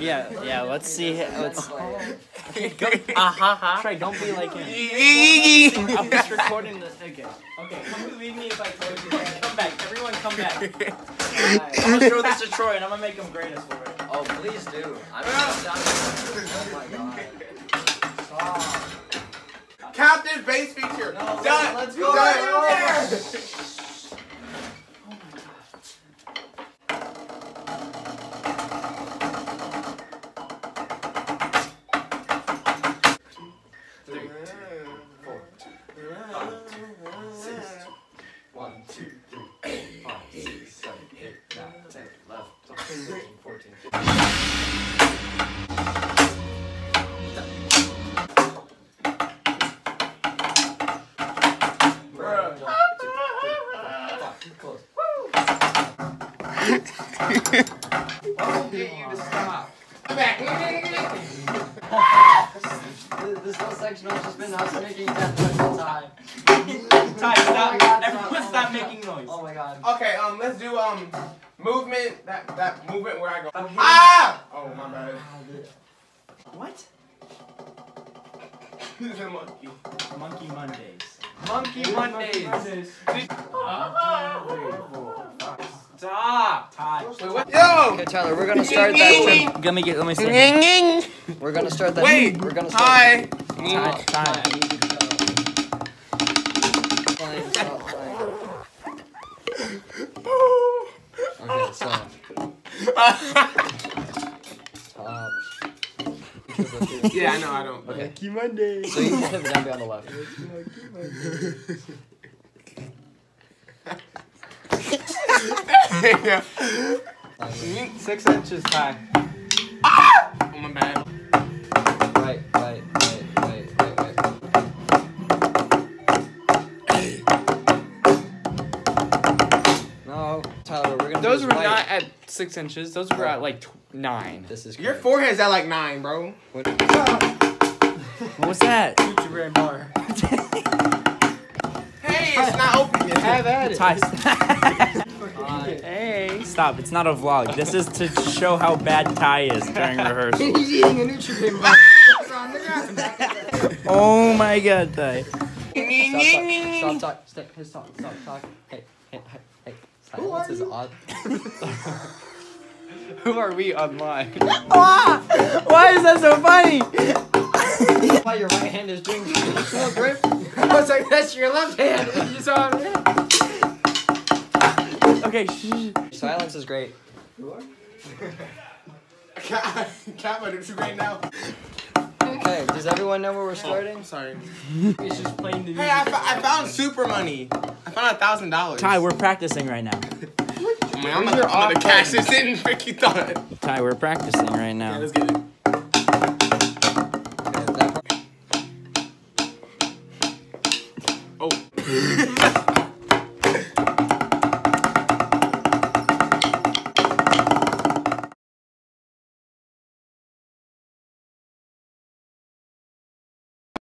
Yeah, yeah. Let's see. Let's. Ah ha ha. Trey, don't be like him. I'm just recording this. Okay. Okay. Come believe me if I told you. Come back. Everyone, come back. I'm gonna show this to Troy, and I'm gonna make him greatest for it. Oh, please do. I'm down. Oh my god. Stop. Captain base feature. No, Done. let's go. Done. I'll get you to stop. Come This, this whole section has just been us making death the whole time. Ty, Oh stop. God, Everyone, stop. Oh making God. noise. Oh my god. Okay, um, let's do um movement. That that movement where I go. Okay. Ah! Oh my bad. What? This is a monkey. Monkey Mondays. Monkey Mondays. Stop. Ty. Wait, what? Yo! Okay, Tyler, we're gonna start that. Let me get. Let me see. We're gonna start that. Wait. We're gonna start. Hi. Ty. Ty. Playing, stop playing. Okay, so. Stop. yeah, I know. I don't. Okay. Monkey Mondays. So you can pivot down, be on the left. yeah. Six inches high. Ah! Oh my bad. Right, right, right, right, right, right. No, Tyler, we're gonna. Those were right. not at six inches. Those were at like tw- nine. This is Your forehead's at like nine, bro. What- What was that? Gucci brand bar. Hey, it's not open yet. Have at it. Ty. Hey. Stop. It's not a vlog. This is to show how bad Ty is during rehearsal. He's eating a Nutrigrain bar. Oh my god, Ty. Stop talking. Stop talking. Stop. His talk. Stop talking. Hey, hey, hey, hey. Silence is odd. Who are we online? Ah! Why is that so funny? Why your right hand is doing traditional grip? I was like, that's your left hand. You saw it. Okay, shh. Silence is great. You are? Cat, but it's great now. Okay. does everyone know where we're starting? Oh, sorry. it's just plain to Hey, I, found super money. I found a thousand dollars. Ty, we're practicing right now. I mean, I'm gonna, the cash this in, Ricky thought. Ty, we're practicing right now. Yeah, let's get it. Oh.